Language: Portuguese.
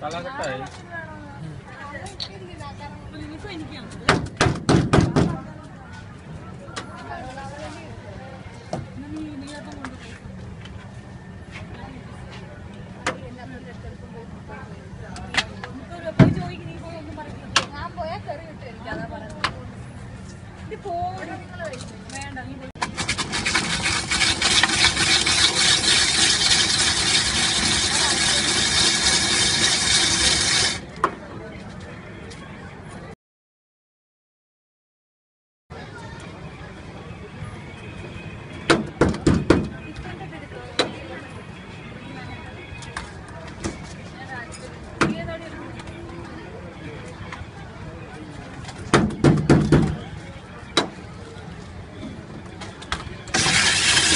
tá lá tá Pag-inipo, hum. hum. hindi. ഇത് പോടും വേണ്ട.